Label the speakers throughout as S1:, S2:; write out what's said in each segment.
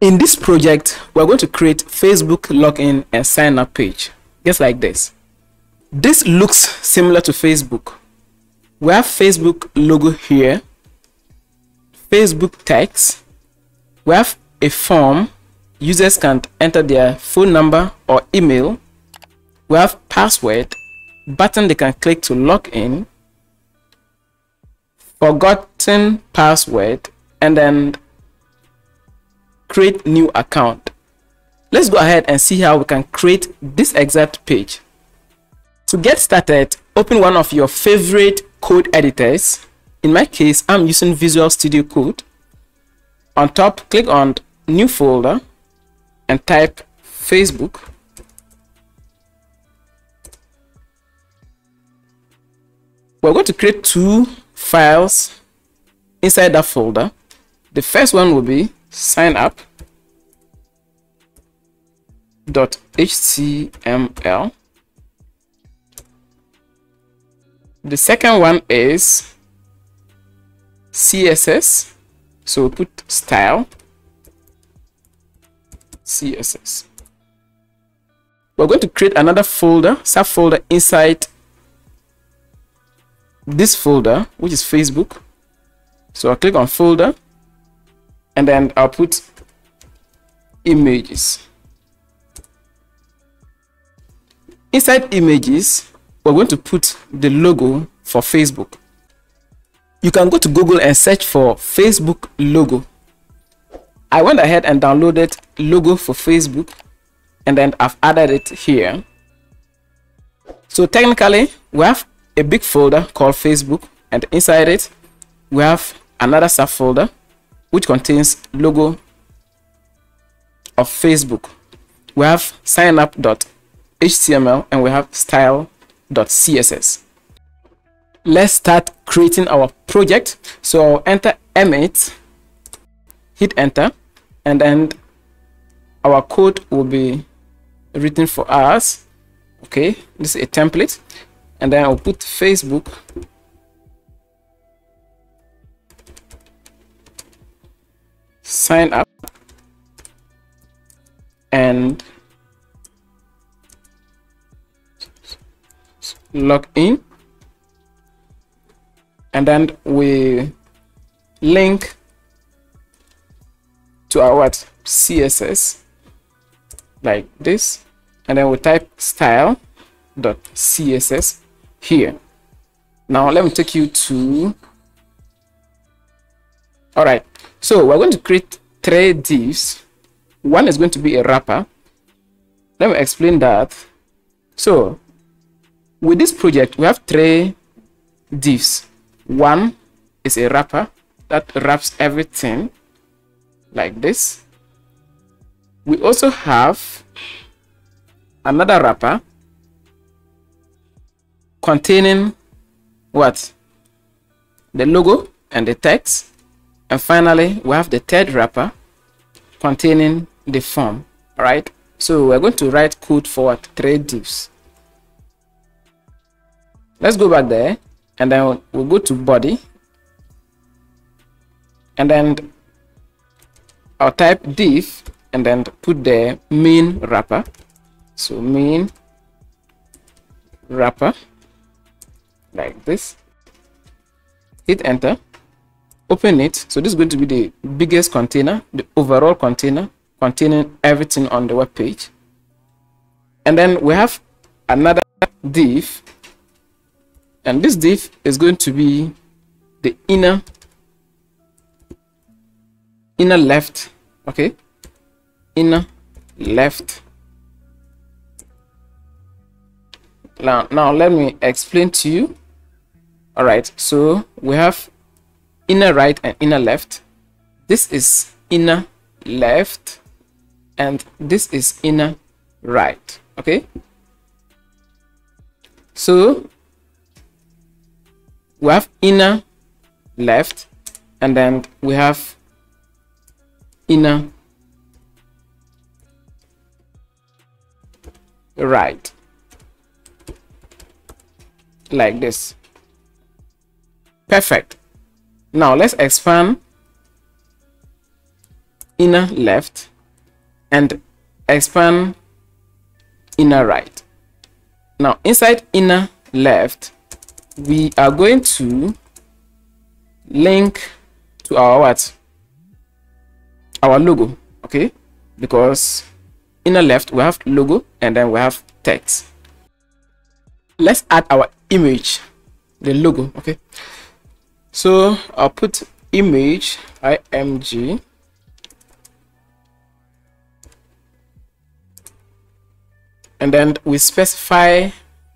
S1: In this project, we're going to create Facebook login and sign up page, just like this. This looks similar to Facebook. We have Facebook logo here, Facebook text, we have a form, users can enter their phone number or email, we have password, button they can click to log in, forgotten password, and then create new account. Let's go ahead and see how we can create this exact page. To get started, open one of your favorite code editors. In my case, I'm using Visual Studio Code. On top, click on New Folder and type Facebook. We're going to create two files inside that folder. The first one will be sign up dot html the second one is css so we put style css we're going to create another folder subfolder inside this folder which is facebook. So i'll click on folder and then I'll put images. Inside images, we're going to put the logo for Facebook. You can go to Google and search for Facebook logo. I went ahead and downloaded logo for Facebook and then I've added it here. So technically, we have a big folder called Facebook and inside it, we have another subfolder which contains logo of Facebook. We have signup.html and we have style.css. Let's start creating our project. So enter M8, hit enter, and then our code will be written for us. Okay, this is a template, and then I'll put Facebook sign up and log in. And then we link to our css like this. And then we type style dot css here. Now let me take you to all right so we're going to create three divs. One is going to be a wrapper. Let me explain that. So with this project, we have three divs. One is a wrapper that wraps everything like this. We also have another wrapper containing what? The logo and the text and finally, we have the third wrapper containing the form. Right. So we're going to write code for three divs. Let's go back there and then we'll go to body and then I'll type div and then put the main wrapper. So main wrapper like this. Hit enter open it. So this is going to be the biggest container the overall container containing everything on the web page. And then we have another div. And this div is going to be the inner inner left okay? Inner left. Now now let me explain to you. All right so we have inner right and inner left. This is inner left and this is inner right okay? So we have inner left and then we have inner right. Like this. Perfect now let's expand inner left and expand inner right. Now inside inner left we are going to link to our what? Our logo okay? Because inner left we have logo and then we have text. Let's add our image the logo okay so i'll put image img. And then we specify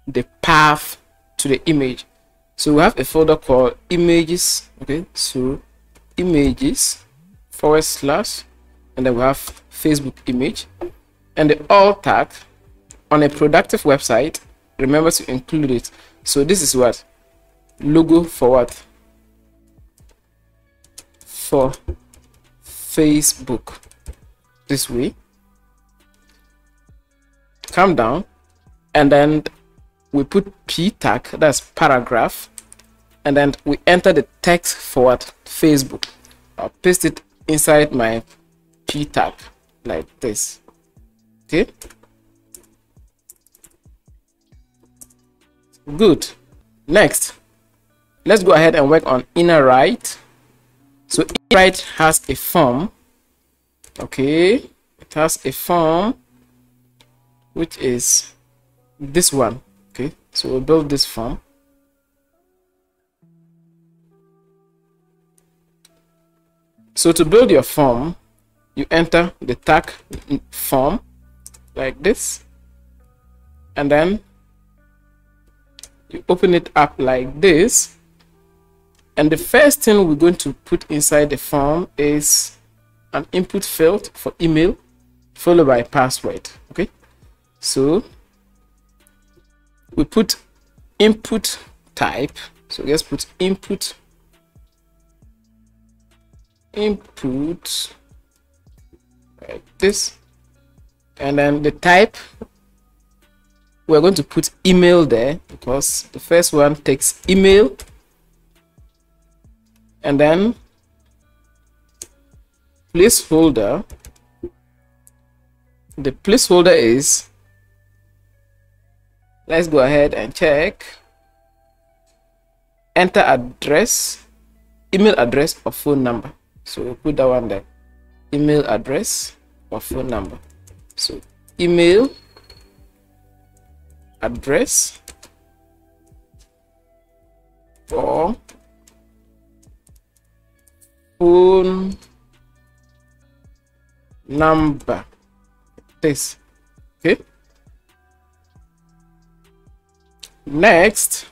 S1: the path to the image. So we have a folder called images okay so images forward slash and then we have facebook image. And the alt tag on a productive website remember to include it. So this is what? Logo for what for facebook this way come down. And then we put p tag that's paragraph. And then we enter the text for what facebook. I'll paste it inside my p tag like this. Okay? Good. Next. Let's go ahead and work on inner right so right has a form okay? It has a form which is this one okay? So we'll build this form. So to build your form you enter the tag form like this and then you open it up like this and the first thing we're going to put inside the form is an input field for email followed by password okay? So we put input type so let's put input input like this. And then the type we're going to put email there because the first one takes email and then placeholder the placeholder is let's go ahead and check enter address email address or phone number. So we'll put that one there. Email address or phone number. So email address or phone number. This. Okay. Next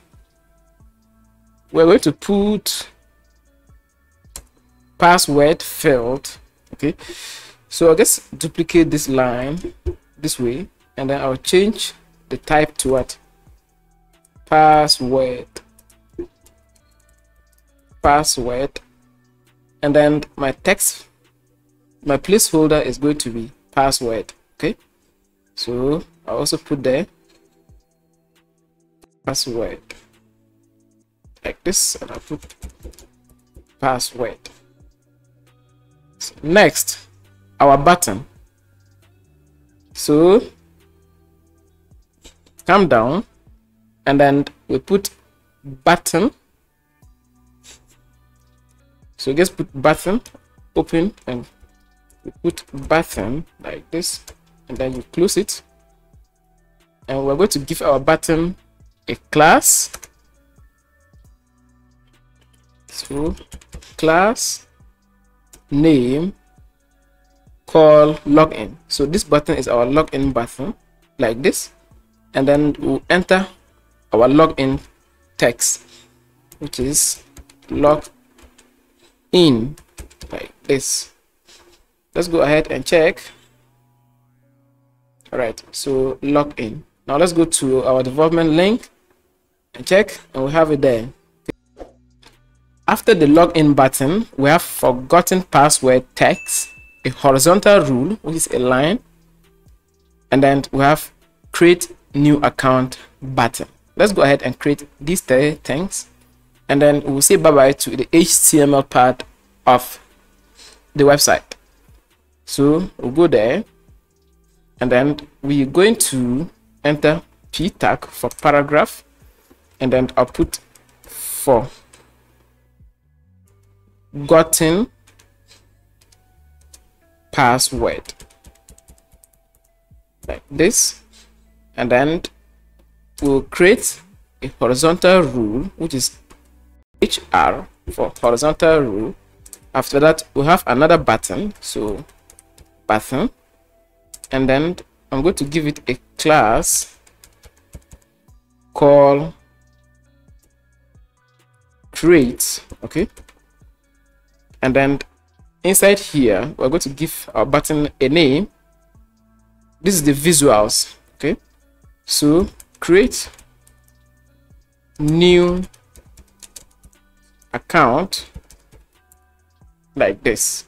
S1: we're going to put password field okay. So i guess duplicate this line this way and then i'll change the type to what? Password. Password and then my text my placeholder is going to be password okay? So i also put there password. Like this and i put password. So next our button. So come down and then we put button so just put button open and we put button like this and then you close it. And we're going to give our button a class. So class name call login. So this button is our login button like this. And then we'll enter our login text which is log in. Like this. Let's go ahead and check. All right so log in. Now let's go to our development link and check and we have it there. After the login button we have forgotten password text a horizontal rule which is a line and then we have create new account button. Let's go ahead and create these three things and then we'll say bye bye to the html part of the website. So we'll go there. And then we're going to enter p tag for paragraph. And then I'll put for gotten password. Like this. And then we'll create a horizontal rule which is hr for horizontal rule. After that we have another button. So button. And then i'm going to give it a class called create okay? And then inside here we're going to give our button a name. This is the visuals okay? So create new account like this.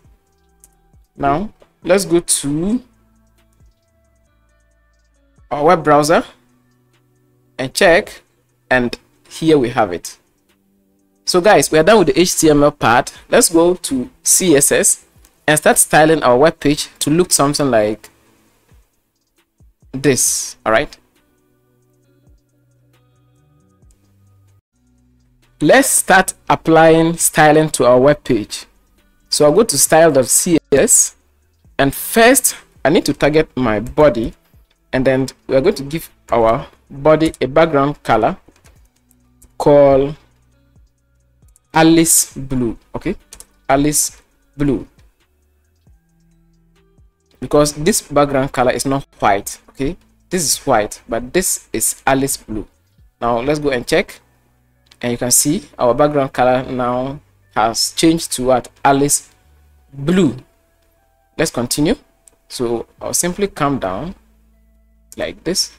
S1: Now let's go to our web browser and check and here we have it. So guys we are done with the html part. Let's go to css and start styling our web page to look something like this all right let's start applying styling to our web page. So i'll go to style.css and first i need to target my body and then we're going to give our body a background color called alice blue okay? Alice blue. Because this background color is not white okay? This is white but this is alice blue. Now let's go and check and you can see our background color now has changed to what? Alice blue. Let's continue. So i'll simply come down like this.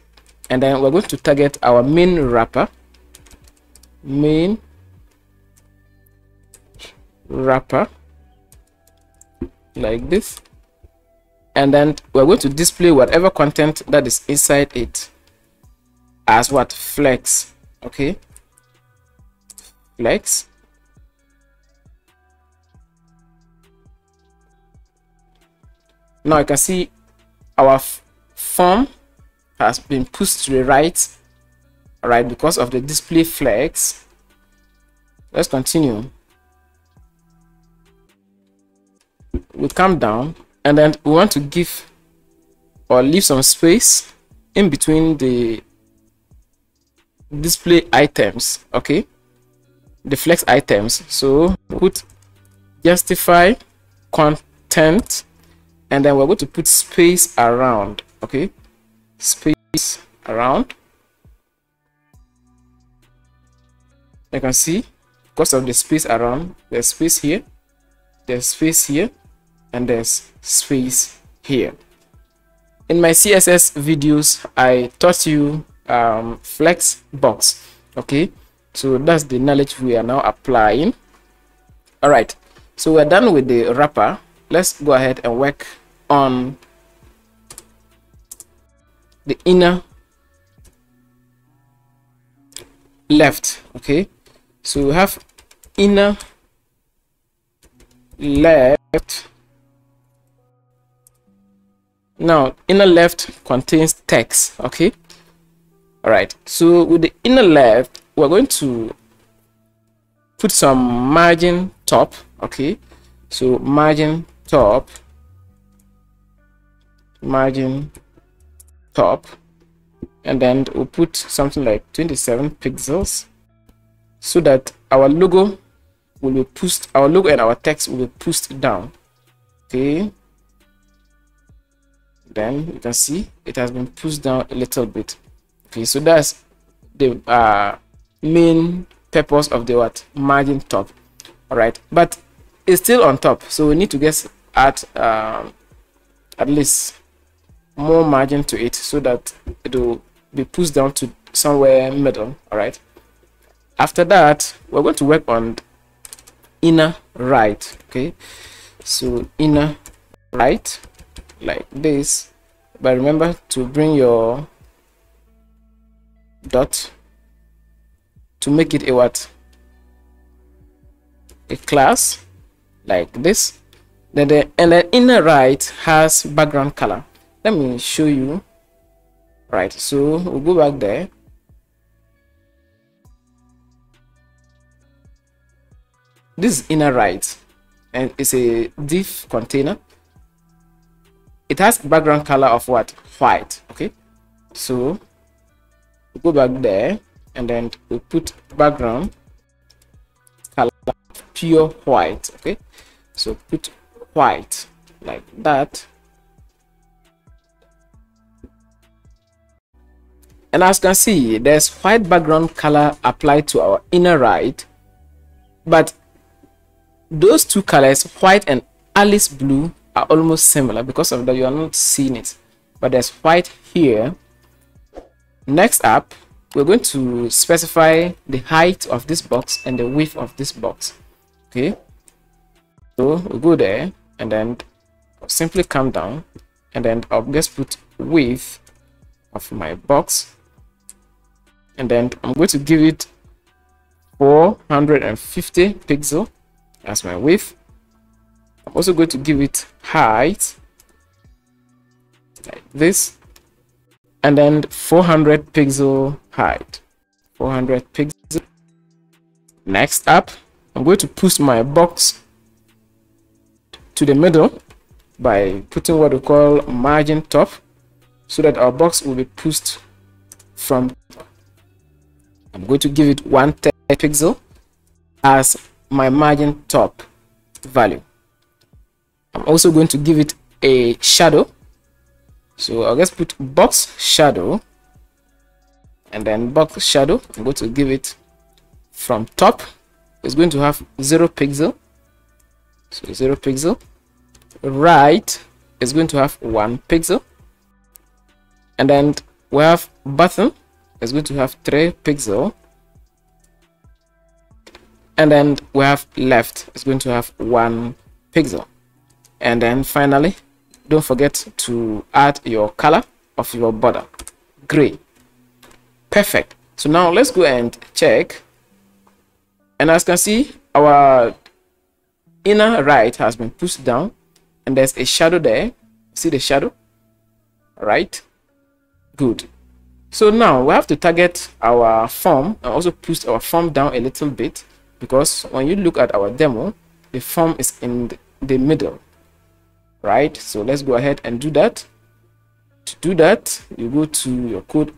S1: And then we're going to target our main wrapper main wrapper like this. And then we're going to display whatever content that is inside it as what? Flex. Okay flex now you can see our form has been pushed to the right right because of the display flex. Let's continue. We come down and then we want to give or leave some space in between the display items okay the flex items. So put justify content and then we're going to put space around okay? Space around. You can see because of the space around there's space here there's space here and there's space here. In my css videos i taught you um, flex box okay so that's the knowledge we are now applying. All right. So we're done with the wrapper. Let's go ahead and work on the inner left okay? So we have inner left. Now inner left contains text okay? All right. So with the inner left we're going to put some margin top okay? So margin top margin top and then we'll put something like 27 pixels so that our logo will be pushed our logo and our text will be pushed down okay? Then you can see it has been pushed down a little bit okay? So that's the uh main purpose of the what? Margin top. All right but it's still on top. So we need to get at um, at least more margin to it so that it will be pushed down to somewhere middle. All right after that we're going to work on inner right. Okay? So inner right like this. But remember to bring your dot to make it a what? A class like this. Then the and the inner right has background color. Let me show you. Right so we'll go back there. This is inner right and it's a div container. It has background color of what? White okay? So we'll go back there and then we put background color pure white okay? So put white like that. And as you can see there's white background color applied to our inner right but those two colors white and alice blue are almost similar because of that. You are not seeing it. But there's white here. Next up we're going to specify the height of this box and the width of this box okay? So we'll go there and then simply come down and then I'll just put width of my box and then I'm going to give it 450 pixel as my width. I'm also going to give it height like this and then 400 pixel height. 400 pixels. Next up i'm going to push my box to the middle by putting what we call margin top so that our box will be pushed from i'm going to give it 110 pixel as my margin top value. I'm also going to give it a shadow. So i'll just put box shadow and then box shadow i'm going to give it from top. It's going to have zero pixel. So zero pixel. Right is going to have one pixel. And then we have button is going to have three pixel. And then we have left. Is going to have one pixel. And then finally don't forget to add your color of your border. Gray perfect. So now let's go and check. And as you can see our inner right has been pushed down. And there's a shadow there. See the shadow? Right. Good. So now we have to target our form and also push our form down a little bit because when you look at our demo the form is in the middle. Right? So let's go ahead and do that. To do that you go to your code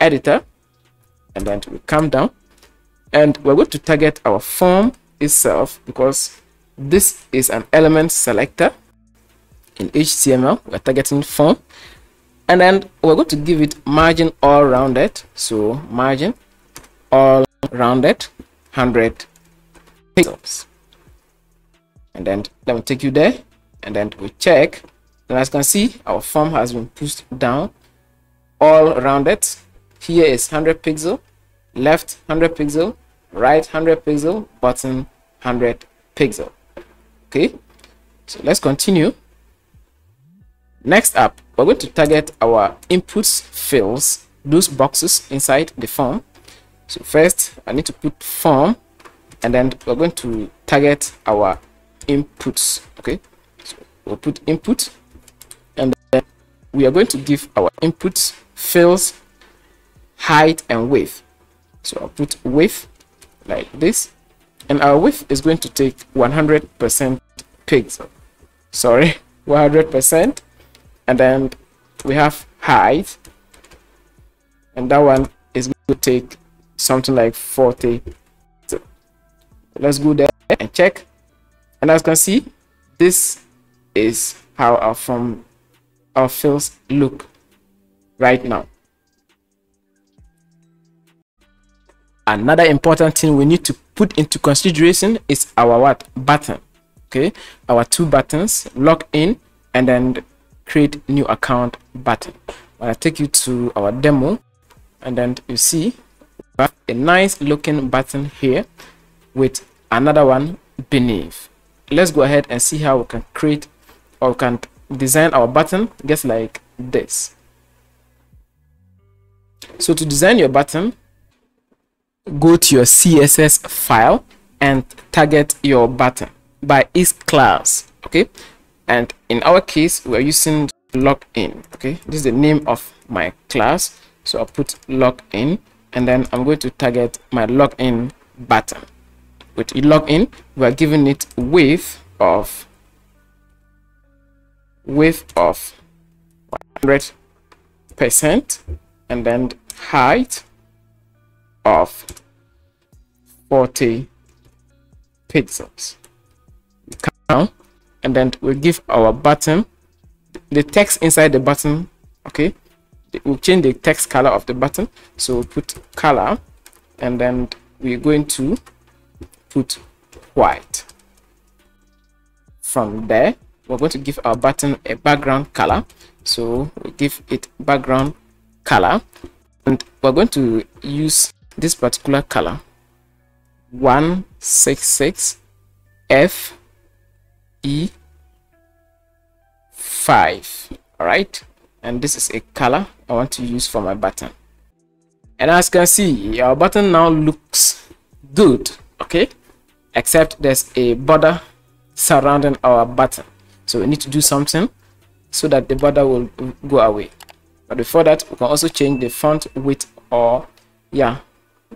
S1: editor and then we come down. And we're going to target our form itself because this is an element selector in HTML we're targeting form. And then we're going to give it margin all rounded. So margin all rounded 100 pixels. And then let me take you there. And then we check. And as you can see our form has been pushed down all around it here is 100 pixel left 100 pixel right 100 pixel bottom 100 pixel. Okay? So let's continue. Next up we're going to target our inputs fields those boxes inside the form. So first i need to put form and then we're going to target our inputs okay? So we'll put input and then we are going to give our inputs fields height and width. So i'll put width like this and our width is going to take 100 percent pixel sorry 100 percent. And then we have height and that one is going to take something like 40 so let's go there and check. And as you can see this is how our form our fields look right now another important thing we need to put into consideration is our what? Button. Okay? Our two buttons log in and then create new account button. I'll take you to our demo and then you see a nice looking button here with another one beneath. Let's go ahead and see how we can create or can design our button just like this. So to design your button go to your css file and target your button. By its class okay? And in our case we're using login okay? This is the name of my class. So i'll put login and then i'm going to target my login button. With login we are giving it width of width of 100 percent and then height of 40 pixels down and then we'll give our button. The text inside the button okay? We'll change the text color of the button. So we'll put color and then we're going to put white. From there we're going to give our button a background color. So we give it background color and we're going to use this particular color 166 f e 5 all right? And this is a color i want to use for my button. And as you can see our button now looks good okay? Except there's a border surrounding our button. So we need to do something so that the border will go away. But before that we can also change the font width or yeah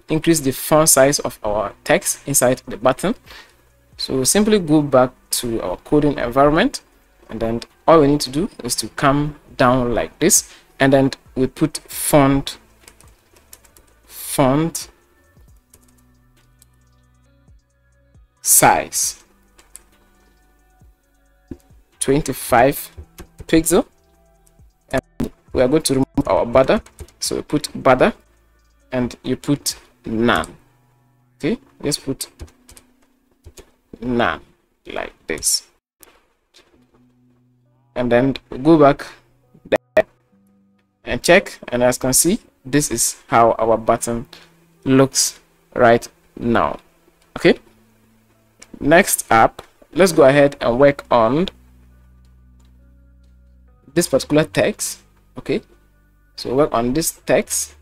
S1: increase the font size of our text inside the button. So simply go back to our coding environment and then all we need to do is to come down like this and then we put font font size 25 pixel and we are going to remove our border. So we put border and you put none. Okay? Let's put none like this. And then go back there and check. And as you can see this is how our button looks right now. Okay? Next up let's go ahead and work on this particular text. Okay? So work on this text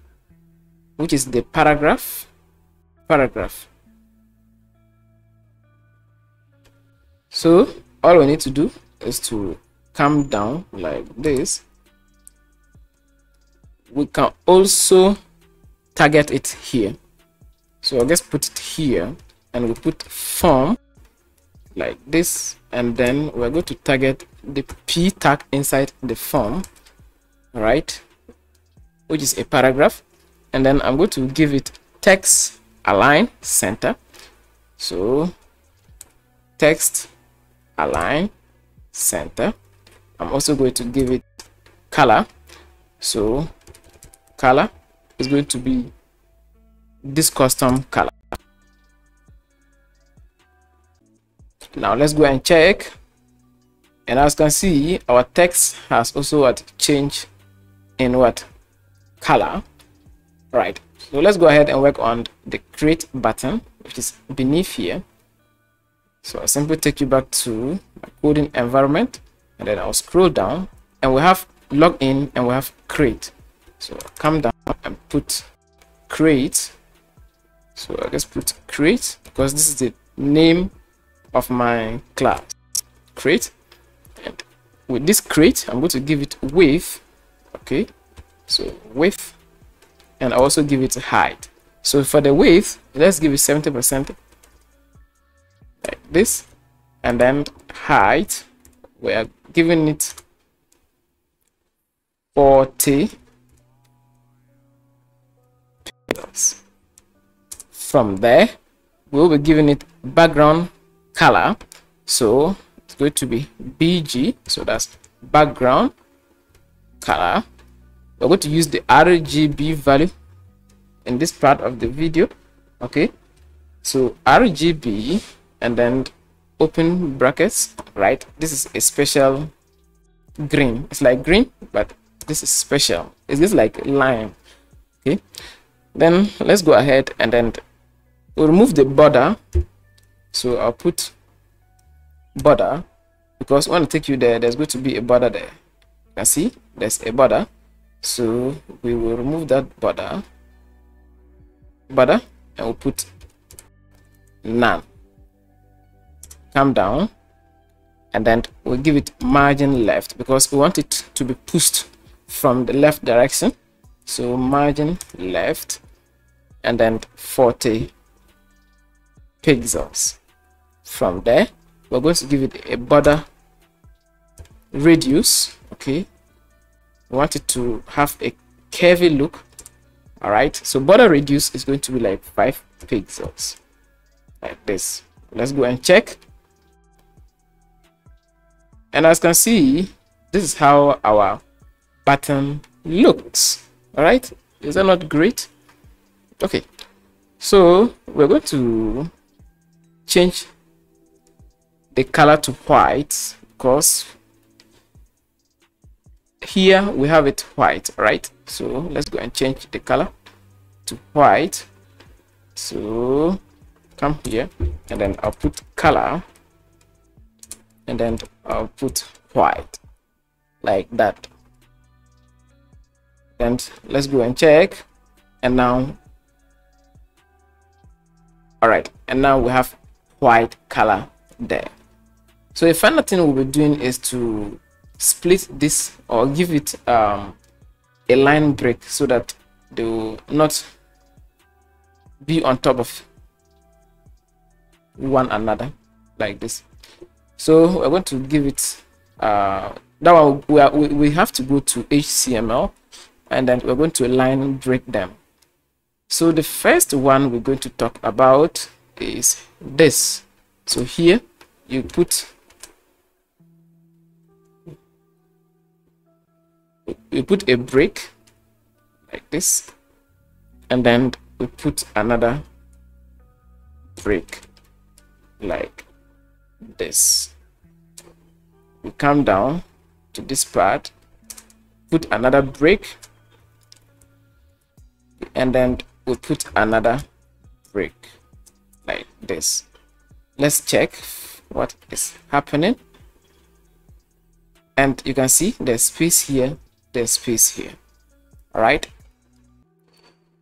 S1: which is the paragraph paragraph. So all we need to do is to come down like this. We can also target it here. So i'll just put it here and we put form like this and then we're going to target the p tag inside the form right which is a paragraph and then i'm going to give it text align center. So text align center. I'm also going to give it color. So color is going to be this custom color. Now let's go and check. And as you can see our text has also what changed in what color right. So let's go ahead and work on the create button which is beneath here. So I'll simply take you back to my coding environment and then I'll scroll down and we have login and we have create. So I'll come down and put create. So I just put create because this is the name of my class. Create. And with this create I'm going to give it width okay. So width and also give it a height. So for the width let's give it 70 percent. Like this and then height we are giving it 40 pixels from there we'll be giving it background color. So it's going to be bg so that's background color we're going to use the rgb value in this part of the video okay? So rgb and then open brackets right? This is a special green. It's like green but this is special. It's just like lime okay? Then let's go ahead and then we'll remove the border. So i'll put border because when i take you there there's going to be a border there. You can see? There's a border so we will remove that border. Border and we'll put none. Come down. And then we'll give it margin left because we want it to be pushed from the left direction. So margin left and then 40 pixels from there. We're going to give it a border radius okay we want it to have a curvy look all right? So border radius is going to be like five pixels like this. Let's go and check. And as you can see this is how our button looks all right? Is that not great? Okay so we're going to change the color to white because here we have it white right so let's go and change the color to white. So come here and then I'll put color and then I'll put white like that. And let's go and check and now all right and now we have white color there. So the final thing we'll be doing is to split this or give it um, a line break so that they will not be on top of one another like this. So we're going to give it uh, one we, are, we, we have to go to HTML and then we're going to line break them. So the first one we're going to talk about is this. So here you put we put a break like this and then we put another break like this. We come down to this part put another break and then we put another break like this. Let's check what is happening. And you can see there's space here there's space here. All right?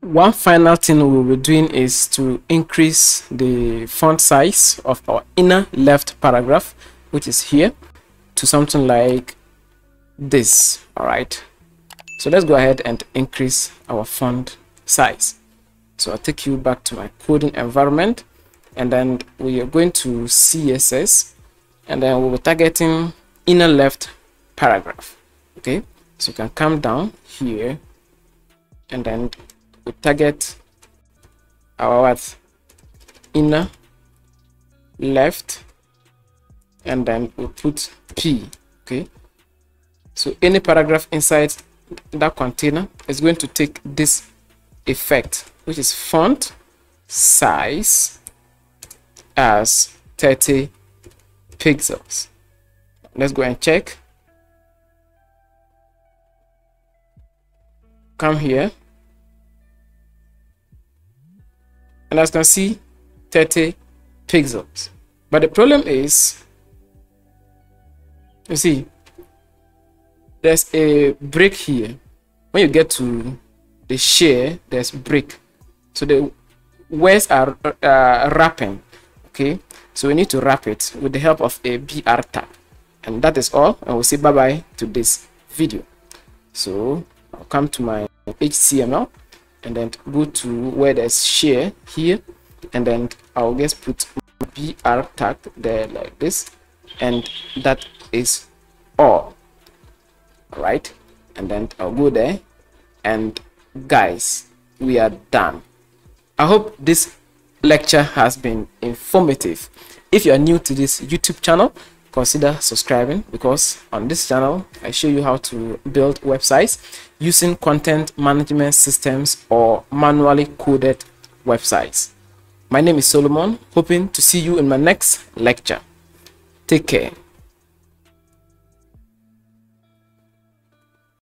S1: One final thing we'll be doing is to increase the font size of our inner left paragraph which is here to something like this. All right? So let's go ahead and increase our font size. So i'll take you back to my coding environment and then we are going to css and then we'll be targeting inner left paragraph. Okay so you can come down here and then we target our what? Inner left and then we put p okay? So any paragraph inside that container is going to take this effect which is font size as 30 pixels. Let's go and check come here. And as you can see 30 pixels. But the problem is you see there's a break here. When you get to the share there's break so the words are uh, wrapping okay? So we need to wrap it with the help of a br tag and that is all. And we'll say bye bye to this video. So I'll come to my HTML and then go to where there's share here. And then I'll just put br tag there like this. And that is all. Right and then I'll go there. And guys we are done. I hope this lecture has been informative. If you are new to this YouTube channel consider subscribing because on this channel I show you how to build websites using content management systems or manually coded websites. My name is Solomon, hoping to see you in my next lecture. Take care.